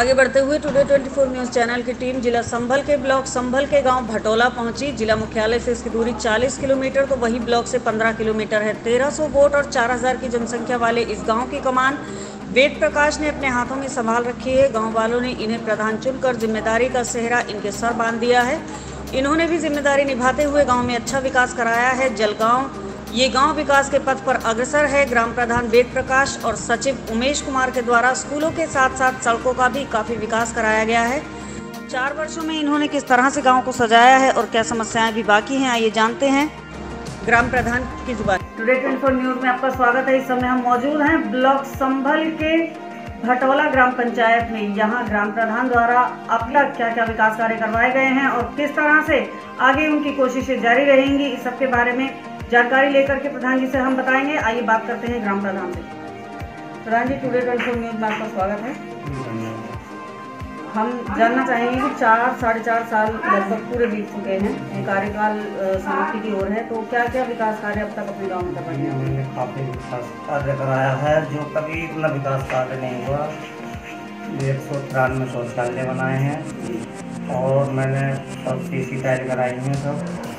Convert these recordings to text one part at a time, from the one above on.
आगे बढ़ते हुए टुडे 24 न्यूज़ चैनल की टीम जिला संभल के ब्लॉक संभल के गाँव भटोला पहुँची। जिला मुख्यालय से इसकी दूरी 40 किलोमीटर तो वही ब्लॉक से 15 किलोमीटर है। 1300 वोट और 4000 की जनसंख्या वाले इस गाँव की कमान। वेद प्रकाश ने अपने हाथों में संभाल रखी है। गाँव वालों ने इन्हें प्रधान चुनकर ज़िम्मेदारी का सेहरा इनके सर बाँध दिया है। इन्होंने भी ज़िम्मेदारी निभाते हुए गाँव में अच्छा विकास कराया है। जलगांव ये गाँव विकास के पथ पर अग्रसर है ग्राम प्रधान वेद प्रकाश और सचिव उमेश कुमार के द्वारा स्कूलों के साथ साथ सड़कों का भी काफ़ी विकास कराया गया है। चार वर्षों में इन्होंने किस तरह से गाँव को सजाया है और क्या समस्याएँ भी बाकी हैं, आइए जानते हैं। ग्राम प्रधान की ज़ुबान। टुडे न्यूज़ में आपका स्वागत है। इस समय हम मौजूद हैं ब्लॉक संभल के भटोला ग्राम पंचायत में। यहाँ ग्राम प्रधान द्वारा अब तक क्या क्या विकास कार्य करवाए गए हैं और किस तरह से आगे उनकी कोशिशें जारी रहेंगी, इस सब के बारे में जानकारी लेकर के प्रधान जी से हम बताएँगे। आइए बात करते हैं ग्राम प्रधान से। प्रधान जी, टुडे ट्वेंटी न्यूज़ में आपका स्वागत है। हम जानना चाहेंगे कि चार, साढ़े चार साल लगभग पूरे बीत चुके हैं। कार्यकाल समाप्ति की ओर है तो क्या क्या विकास कार्य अब तक अपने गाँव में करवाए हैं? हमने काफ़ी विकास कार्य कराया है। जो कभी इतना विकास कार्य नहीं हुआ। एक सौ तिरानवे शौचालय बनाए हैं। और मैंने सब सी सी टाइल कराई हैं सब।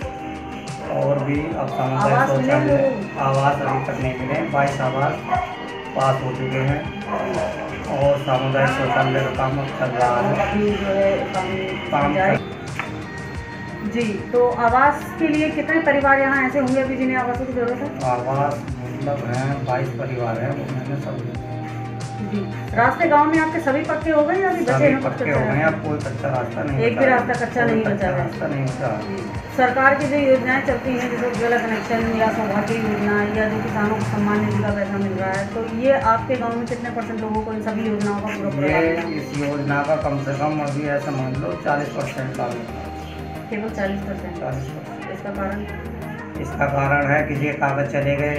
और भी अब सामुदायिक शौचालय आवास अभी तक नहीं मिले। बाईस आवास पास हो चुके हैं और सामुदायिक शौचालय का काम अब चल रहा है। जो तो आवास के लिए कितने परिवार यहाँ ऐसे होंगे अभी जिन्हें आवासों की ज़रूरत है? आवास मतलब हैं बाईस परिवार हैं मैंने सब रास्ते गाँव में आपके सभी पक्के हो गए या अभी बचे हैं? पक्के हो गए? अब कोई कच्चा रास्ता नहीं एक भी रास्ता कच्चा नहीं बचा है। रास्ता नहीं बचा सरकार की जो योजनाएँ चलती हैं जैसे उज्ज्वला कनेक्शन या सौभाग्य योजना या जो किसानों को सम्मान निधि का पैसा मिल रहा है तो ये आपके गाँव में कितने परसेंट लोगों को इन सभी योजनाओं का पूरा इस योजना का कम से कम अभी ऐसा मान लो चालीस परसेंट का केवल चालीस परसेंट। चालीस परसेंट। इसका कारण? इसका कारण है कि ये कागज़ चले गए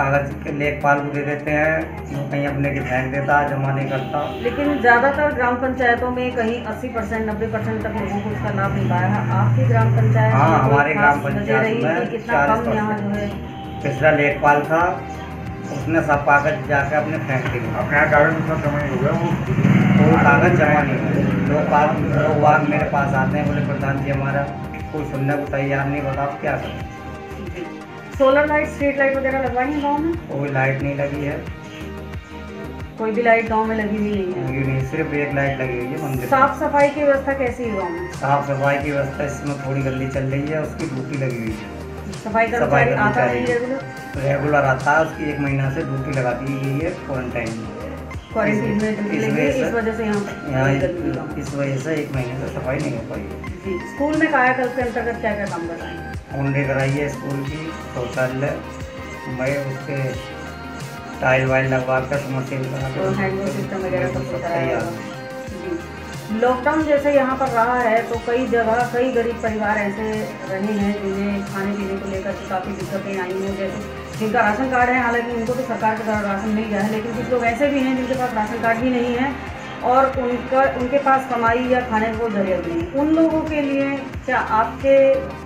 कागज़ के लेखपाल को दे देते हैं वो कहीं अपने की फेंक देता है जमा नहीं करता। लेकिन ज़्यादातर ग्राम पंचायतों में कहीं 80 परसेंट नब्बे परसेंट तक लोगों को इसका लाभ मिल पाया है। आपकी ग्राम पंचायत हाँ, हमारे ग्राम पंचायत में कि इतना कम यहाँ जो है? पिछला लेखपाल था उसने सब कागज़ जाके अपने फेंक दिए। यहाँ कागज़ जमा नहीं हुआ वो वो कागज़ जमा नहीं हुए। लोग बाग लोग बाग मेरे पास आते हैं बोले प्रधान जी हमारा कोई सुनने को तैयार नहीं बताओ क्या करें? सोलर लाइट स्ट्रीट लाइट वगैरह लगवाई है गाँव में? कोई लाइट नहीं लगी है। कोई भी लाइट गाँव में लगी हुई नहीं है। लगी नहीं सिर्फ़ एक लाइट लगी हुई है मंदिर साफ़ सफ़ाई की व्यवस्था कैसी है गाँव में? साफ़ सफ़ाई की व्यवस्था इसमें थोड़ी गंदी चल रही है उसकी ड्यूटी लगी हुई है। सफ़ाई कर्मचारी आता। नहीं रेगुलर रेगुलर आता है उसकी एक महीना से ड्यूटी लगा दी गई है क्वारंटाइन में इस वजह से- यहाँ। इस वजह से एक महीने से सफ़ाई नहीं हो पाई। स्कूल में कायाकल्प के अंतर्गत क्या क्या काम कर रहे हैं? ऊंडे कराई है स्कूल की। शौचालय मैं उसके टाइल वाइल लगवा कर समरसेल लगा तो लॉकडाउन जैसे यहाँ पर रहा है तो कई जगह कई गरीब परिवार ऐसे रहे हैं जिन्हें खाने पीने को लेकर के काफ़ी दिक्कतें आई हैं। जैसे जिनका राशन कार्ड है हालाँकि उनको तो सरकार के द्वारा राशन मिल गया है लेकिन कुछ लोग ऐसे भी हैं जिनके पास राशन कार्ड भी नहीं है। और उनका उनके पास कमाई या खाने को ज़रिया नहीं। उन लोगों के लिए क्या आपके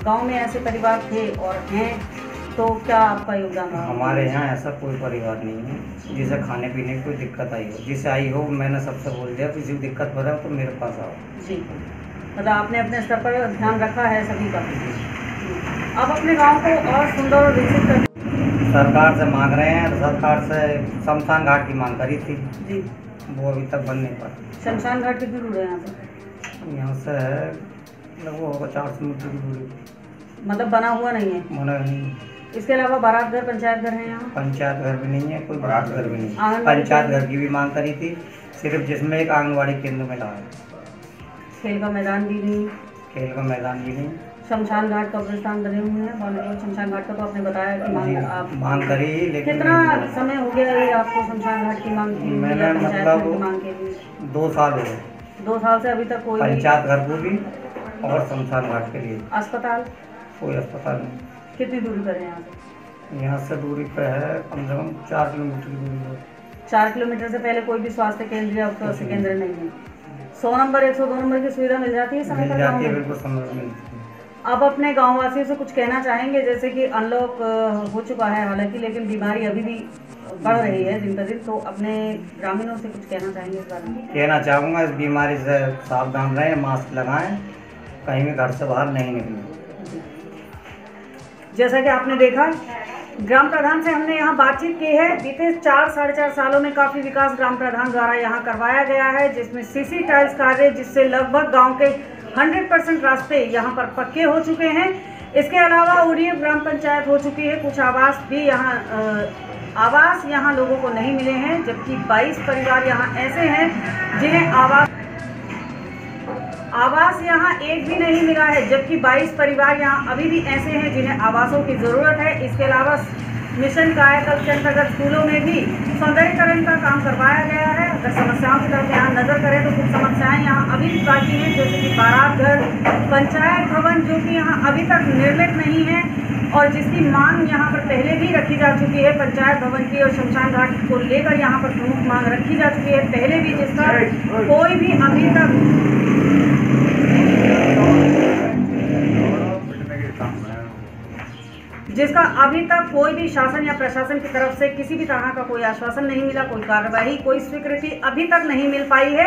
गाँव में ऐसे परिवार थे और हैं तो क्या आपका योगदान रहा? हमारे यहाँ ऐसा कोई परिवार नहीं है जिसे खाने पीने की कोई दिक्कत आई हो। जिसे आई हो मैंने सबसे बोल दिया किसी दिक्कत हो रहा हो तो मेरे पास आओ। जी। मतलब आपने अपने स्तर पर ध्यान रखा है सभी का? आप अपने गाँव को और सुंदर और विकसित कर सरकार से मांग रहे हैं सरकार से शमशान घाट की मांग करी थी। जी। वो अभी तक बन नहीं पाई शमशान घाट कितनी दूर है यहाँ से? यहाँ से है लगभग होगा चार सौ मीटर की दूरी। मतलब बना हुआ नहीं है? मना नहीं इसके अलावा बारात घर पंचायत घर है यहाँ? पंचायत घर भी नहीं है कोई बारात घर भी नहीं है। पंचायत घर की भी मांग करी थी सिर्फ़ जिसमें एक आंगनबाड़ी केंद्र में है। खेल का मैदान भी नहीं। खेल का मैदान भी नहीं। शमशान घाट कब्रिस्तान बने हुए हैं। बाउंड्री शमशान घाट का तो आपने बताया कि मांग आप मांग करी लेकिन कितना समय हो गया ये आपको शमशान घाट की मांग की मैंने मतलब- मांग के लिए दो साल हो गए। दो साल से अभी तक कोई पंचायत घर को भी और शमशान घाट के लिए। अस्पताल? कोई अस्पताल नहीं। कितनी दूरी पर है यहाँ से यहाँ से दूरी पर है कम से कम चार किलोमीटर की दूरी पर। चार किलोमीटर से पहले कोई भी स्वास्थ्य केंद्र या स्वास्थ्य केंद्र नहीं है। सौ नंबर एक सौ दो नंबर की सुविधा मिल जाती है समय पर है बिल्कुल पर अब अपने गाँव वासियों से कुछ कहना चाहेंगे? जैसे कि अनलॉक हो चुका है हालाँकि लेकिन बीमारी अभी भी बढ़ रही है दिन ब दिन तो अपने ग्रामीणों से कुछ कहना चाहेंगे इस बारे में? कहना चाहूँगा इस बीमारी से सावधान रहें मास्क लगाएँ कहीं भी घर से बाहर नहीं निकलें। जैसा कि आपने देखा ग्राम प्रधान से हमने यहाँ बातचीत की है। बीते चार, साढ़े चार सालों में काफ़ी विकास ग्राम प्रधान द्वारा यहाँ करवाया गया है, जिसमें सीसी टाइल्स कार्य, जिससे लगभग गाँव के 100 परसेंट रास्ते यहाँ पर पक्के हो चुके हैं। इसके अलावा उड़िया ग्राम पंचायत हो चुकी है। कुछ आवास भी यहाँ आवास यहाँ लोगों को नहीं मिले हैं, जबकि 22 परिवार यहाँ ऐसे हैं जिन्हें आवास आवास यहाँ एक भी नहीं मिला है जबकि 22 परिवार यहाँ अभी भी ऐसे हैं जिन्हें आवासों की ज़रूरत है। इसके अलावा मिशन कायाकल्प के अंतर्गत स्कूलों में भी सौंदर्यकरण का काम करवाया गया है। अगर समस्याओं की तरफ़ यहाँ नज़र करें तो कुछ समस्याएँ यहाँ अभी भी बाकी हैं जैसे कि बारात घर पंचायत भवन जो कि यहाँ अभी तक निर्मित नहीं है और जिसकी मांग यहाँ पर पहले भी रखी जा चुकी है। पंचायत भवन की और शमशान घाट को लेकर यहाँ पर प्रमुख मांग रखी जा चुकी है। पहले भी जिसका कोई भी अभी तक पिटने के काम है जिसका अभी तक कोई भी शासन या प्रशासन की तरफ़ से किसी भी तरह का कोई आश्वासन नहीं मिला कोई कार्रवाई कोई स्वीकृति अभी तक नहीं मिल पाई है।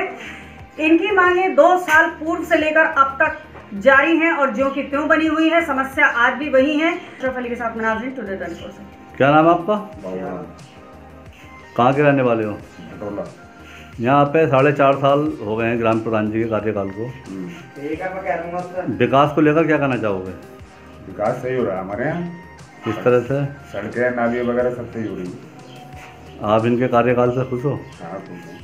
इनकी मांगे दो साल पूर्व से लेकर अब तक जारी हैं और जो कि त्यों बनी हुई है। समस्या आज भी वही है। अशरफ अली के साथ टुडे ट्वेंटी क्या नाम है आपका? कहाँ के रहने वाले हो? यहाँ पे साढ़े चार साल हो गए हैं ग्राम प्रधान जी के कार्यकाल को। ठीक है मैं कह दूँगा उससे विकास को लेकर क्या कहना चाहोगे? विकास सही हो रहा है हमारे यहाँ? किस तरह से? सड़कें नालियाँ वगैरह सब सही हो रही है। आप इनके कार्यकाल से खुश हो? हाँ खुश हूँ।